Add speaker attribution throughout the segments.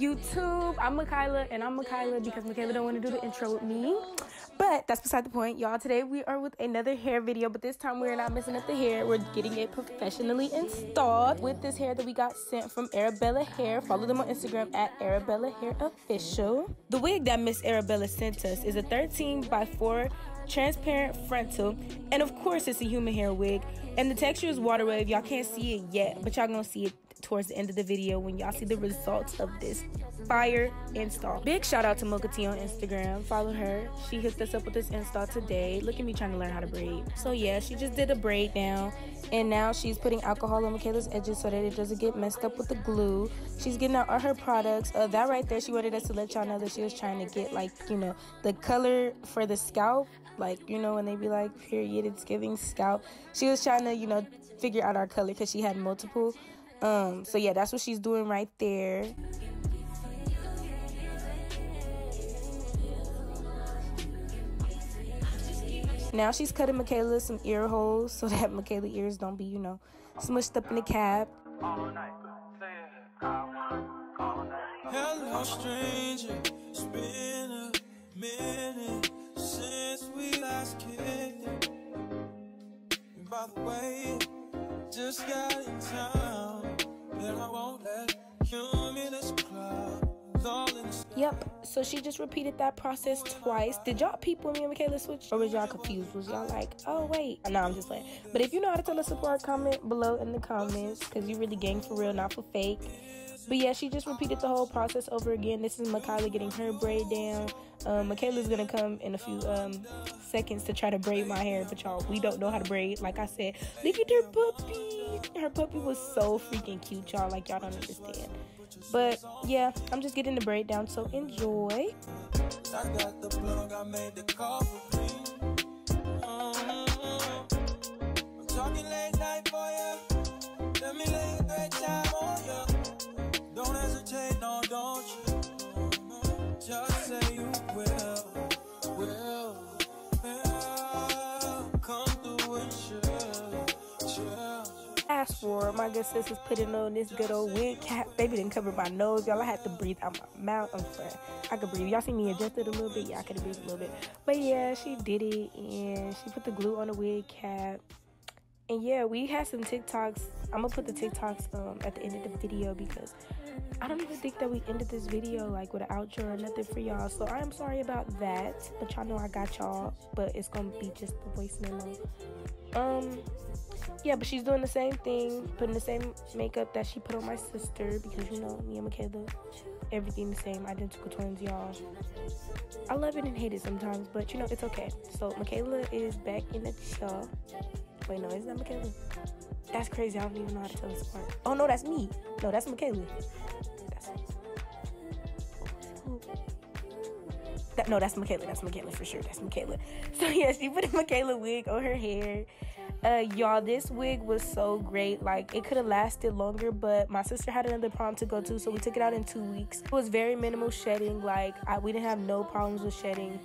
Speaker 1: YouTube? I'm Makayla, and I'm Makayla because Makayla don't want to do the intro with me. But that's beside the point, y'all. Today we are with another hair video, but this time we're not messing up the hair. We're getting it professionally installed with this hair that we got sent from Arabella Hair. Follow them on Instagram at Arabella Hair Official. The wig that Miss Arabella sent us is a 13 by 4 transparent frontal, and of course it's a human hair wig. And the texture is water wave. Y'all can't see it yet, but y'all gonna see it towards the end of the video when y'all see the results of this fire install. Big shout out to Mocha T on Instagram. Follow her. She hooked us up with this install today. Look at me trying to learn how to braid. So yeah, she just did a braid down and now she's putting alcohol on Makayla's edges so that it doesn't get messed up with the glue. She's getting out all her products. Uh, that right there, she wanted us to let y'all know that she was trying to get like, you know, the color for the scalp. Like, you know, when they be like, period, it's giving scalp. She was trying to, you know, figure out our color because she had multiple. Um, so yeah, that's what she's doing right there. Now she's cutting Michaela some ear holes so that Makayla ears don't be, you know, smushed up in the cab. Hello, stranger. It's been a minute since we last kicked. by the way, just got in town, Yep, so she just repeated that process twice. Did y'all peep when me and Makayla switched? Or was y'all confused? Was y'all like, oh, wait? No, I'm just playing. But if you know how to tell us support, comment below in the comments because you really gang for real, not for fake. But yeah, she just repeated the whole process over again. This is Makayla getting her braid down. Um, Makayla's gonna come in a few um, seconds to try to braid my hair, but y'all, we don't know how to braid. Like I said, look at her puppy. Her puppy was so freaking cute, y'all. Like y'all don't understand. But yeah, I'm just getting the braid down, so enjoy. I chill asked for. My good sisters putting on this good old wig cap. Baby didn't cover my nose, y'all. I had to breathe out my mouth. I'm sorry. I could breathe. Y'all see me adjusted a little bit? Yeah, I could breathe a little bit. But yeah, she did it and she put the glue on the wig cap. And yeah, we had some TikToks. I'm gonna put the TikToks um, at the end of the video because I don't even think that we ended this video like with an outro or nothing for y'all. So I am sorry about that. But y'all know I got y'all. But it's gonna be just the voice memo. Um yeah, but she's doing the same thing, putting the same makeup that she put on my sister because you know me and Makayla, everything the same, identical twins, y'all. I love it and hate it sometimes, but you know it's okay. So Makayla is back in the chair. Wait, no, is that Makayla? That's crazy. I don't even know how to tell this apart. Oh no, that's me. No, that's Makayla. That's that, no, that's Makayla. That's Makayla for sure. That's Makayla. So yeah, she put a Makayla wig on her hair uh, y'all, this wig was so great. Like, it could have lasted longer, but my sister had another prom to go to, so we took it out in two weeks. It was very minimal shedding. Like, I, we didn't have no problems with shedding.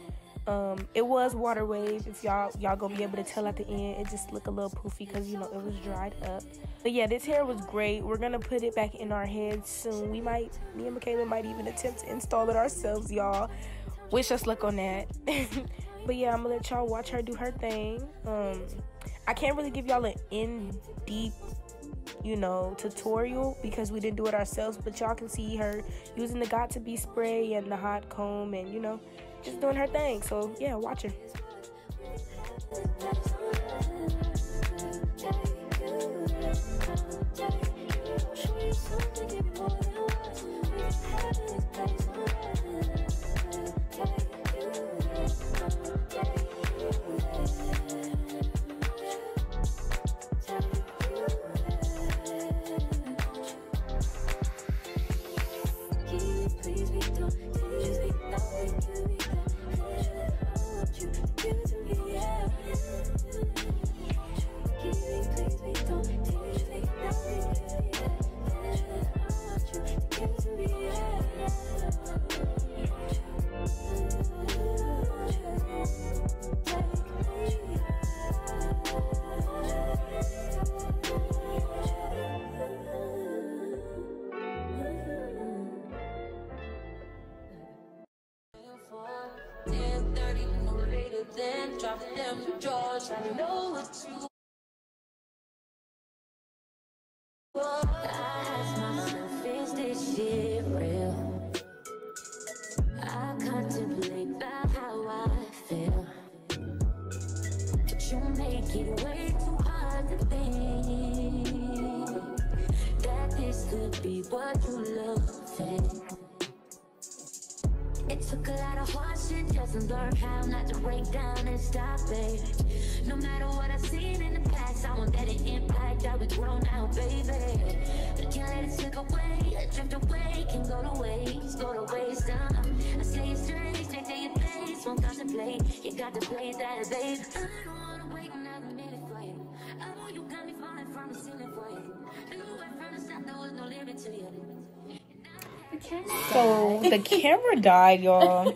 Speaker 1: Um, it was water wave. If y'all y'all gonna be able to tell at the end, it just looked a little poofy because you know it was dried up. But yeah, this hair was great. We're gonna put it back in our heads soon. We might, me and Makayla might even attempt to install it ourselves, y'all. Wish us luck on that. but yeah, I'm gonna let y'all watch her do her thing. Um, I can't really give y'all an in deep, you know, tutorial because we didn't do it ourselves, but y'all can see her using the Got2b spray and the hot comb and, you know, just doing her thing. So, yeah, watch her.
Speaker 2: you what you love. It took a lot of hard just to learn how not to break down and stop it. No matter what I've seen in the past, I want that it impact that we grow now, baby. But can't let it slip away, drift away, can go to waste, go to waste. Uh. I stay straight, straight to your face, won't contemplate. You got to play that, babe. I don't wanna wait another minute for you. I know you got me falling from the ceiling
Speaker 1: So the camera died, y'all.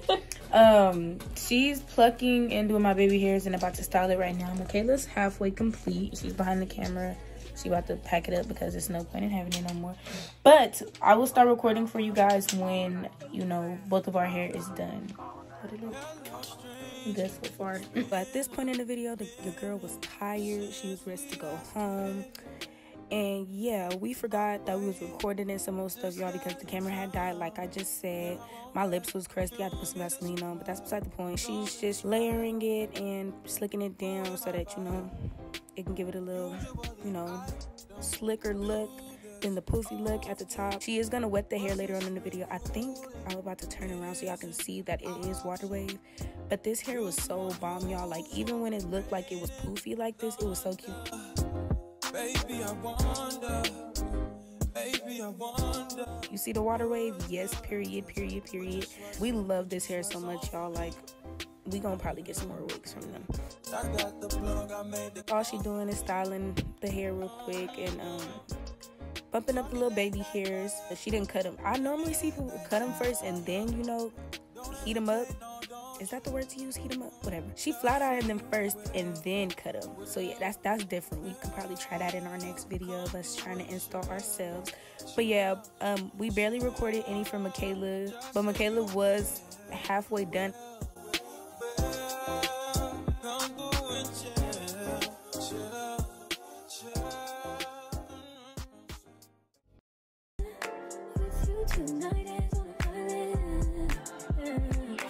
Speaker 1: Um, she's plucking and doing my baby hairs and about to style it right now. Michaela's halfway complete. She's behind the camera. She about to pack it up because there's no point in having it no more. But I will start recording for you guys when you know both of our hair is done. Good so far. but at this point in the video, the, the girl was tired. She was ready to go home. And yeah, we forgot that we was recording in some more stuff, y'all, because the camera had died. Like I just said, my lips was crusty. I had to put some Vaseline on, but that's beside the point. She's just layering it and slicking it down so that you know it can give it a little, you know, slicker look than the poofy look at the top. She is gonna wet the hair later on in the video. I think I'm about to turn around so y'all can see that it is water wave. But this hair was so bomb, y'all. Like even when it looked like it was poofy like this, it was so cute. Baby, I wonder. Baby, I wonder. You see the water wave? Yes, period, period, period. We love this hair so much, y'all. Like, we gonna probably get some more wigs from them. All she doing is styling the hair real quick and um bumping up the little baby hairs. But she didn't cut them. I normally see people cut them first and then you know heat them up is that the word to use? Heat them up, whatever. She flat ironed them first and then cut them. So yeah, that's that's different. We could probably try that in our next video of us trying to install ourselves. But yeah, um, we barely recorded any for Michaela, but Michaela was halfway done.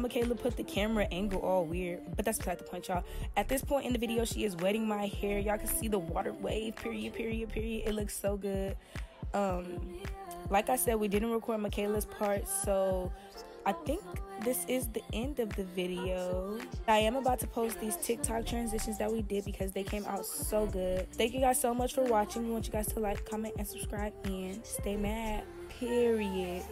Speaker 1: michaela put the camera angle all weird but that's beside the point y'all at this point in the video she is wetting my hair y'all can see the water wave period period period it looks so good um like i said we didn't record michaela's part so I think this is the end of the video. I am about to post these TikTok transitions that we did because they came out so good. Thank you guys so much for watching. We want you guys to like, comment, and subscribe and stay mad. Period.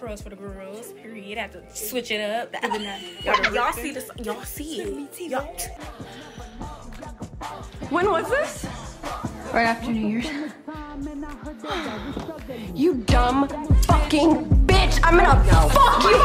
Speaker 1: Girls for the girls. Period. Have to switch it up. Y'all see this? Y'all see it? Y'all.
Speaker 3: When was this?
Speaker 4: Right after New Year's.
Speaker 3: you dumb fucking bitch! I'm gonna no. fuck you!
Speaker 4: You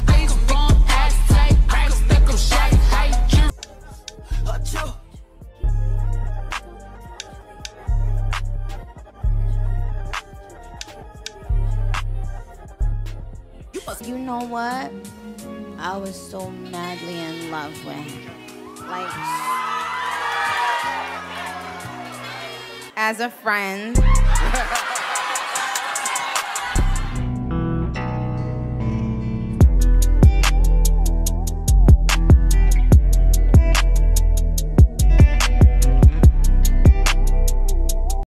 Speaker 4: as a friend.